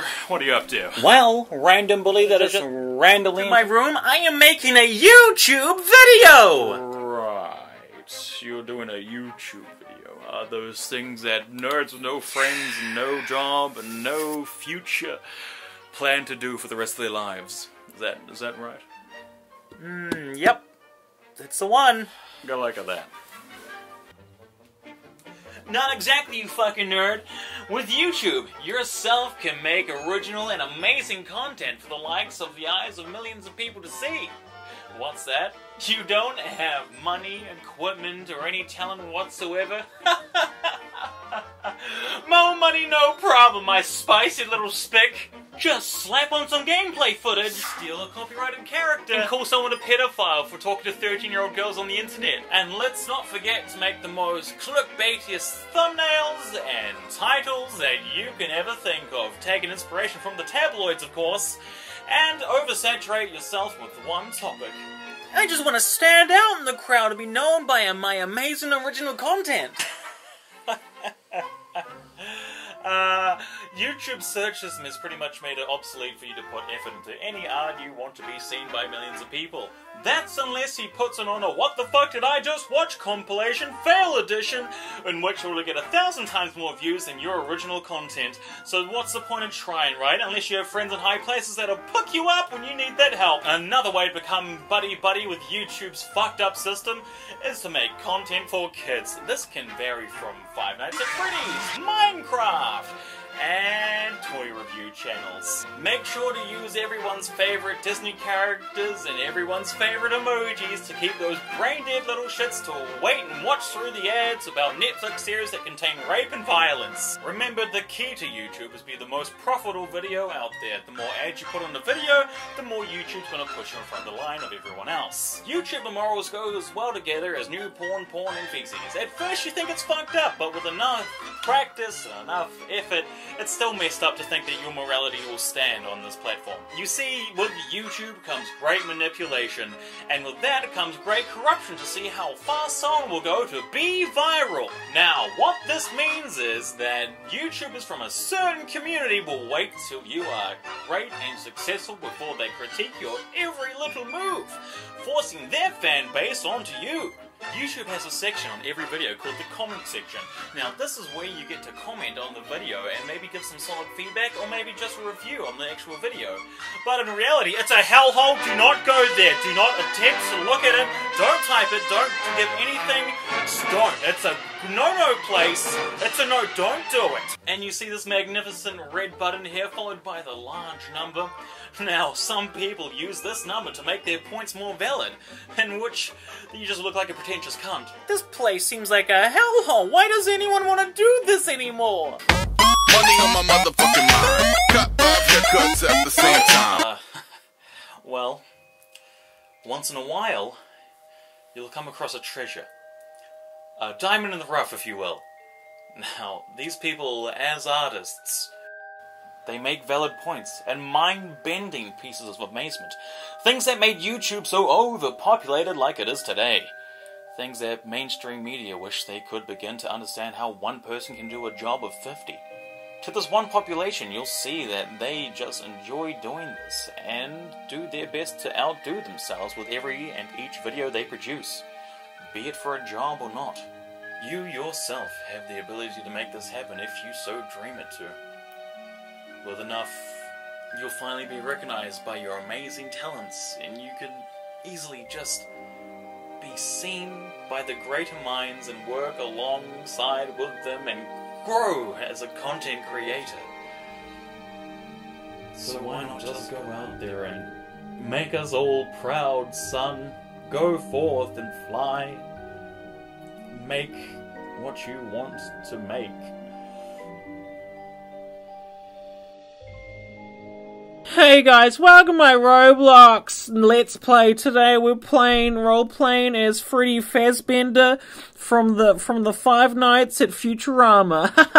What are you up to? Well, random bully that is Just- randomly. In my room, I am making a YouTube video! Right. You're doing a YouTube video. Uh, those things that nerds with no friends, no job, and no future plan to do for the rest of their lives. Is that is that right? Hmm, yep. That's the one. Got like that. Not exactly, you fucking nerd. With YouTube, yourself can make original and amazing content for the likes of the eyes of millions of people to see. What's that? You don't have money, equipment, or any talent whatsoever? More money, no problem, my spicy little spick. Just slap on some gameplay footage, steal a copyrighted character, and call someone a pedophile for talking to 13 year old girls on the internet. And let's not forget to make the most clickbaitiest thumbnails and titles that you can ever think of, taking inspiration from the tabloids, of course, and oversaturate yourself with one topic. I just want to stand out in the crowd and be known by my amazing original content. Uh, YouTube search system has pretty much made it obsolete for you to put effort into any art you want to be seen by millions of people. That's unless he puts it on a What the fuck did I just watch compilation fail edition, in which will get a thousand times more views than your original content. So what's the point of trying, right? Unless you have friends in high places that'll pick you up when you need that help. Another way to become buddy-buddy with YouTube's fucked up system is to make content for kids. This can vary from Five Nights at Freddy's, Minecraft, and channels. Make sure to use everyone's favorite Disney characters and everyone's favorite emojis to keep those brain dead little shits to wait and watch through the ads about Netflix series that contain rape and violence. Remember, the key to YouTube is be the most profitable video out there. The more ads you put on the video, the more YouTube's gonna push you in front of the line of everyone else. YouTube and morals go as well together as new porn, porn, and feces. At first you think it's fucked up, but with enough practice and enough effort, it's still messed up to think that your morality will stand on this platform. You see, with YouTube comes great manipulation, and with that comes great corruption to see how far someone will go to be viral. Now, what this means is that YouTubers from a certain community will wait till you are great and successful before they critique your every little move, forcing their fan base onto you. YouTube has a section on every video called the comment section. Now, this is where you get to comment on the video and maybe give some solid feedback or maybe just a review on the actual video. But in reality, it's a hellhole. Do not go there. Do not attempt to look at it. Don't type it. Don't give anything. Don't. It's a no-no place. It's a no. Don't do it. And you see this magnificent red button here followed by the large number. Now, some people use this number to make their points more valid, in which you just look like a pretentious cunt. This place seems like a hellhole. Why does anyone want to do this anymore? Money on my motherfucking mind. Cut five haircuts at the same time. Uh, well, once in a while, you'll come across a treasure. A diamond in the rough, if you will. Now, these people, as artists, they make valid points and mind bending pieces of amazement. Things that made YouTube so overpopulated like it is today. Things that mainstream media wish they could begin to understand how one person can do a job of 50. To this one population, you'll see that they just enjoy doing this and do their best to outdo themselves with every and each video they produce, be it for a job or not. You yourself have the ability to make this happen if you so dream it to. With enough, you'll finally be recognized by your amazing talents, and you can easily just be seen by the greater minds and work alongside with them and grow as a content creator. So why not just go out there and make us all proud, son? Go forth and fly. Make what you want to make. Hey guys, welcome to my Roblox Let's Play. Today we're playing role playing as Freddy Fazbender from the from the Five Nights at Futurama.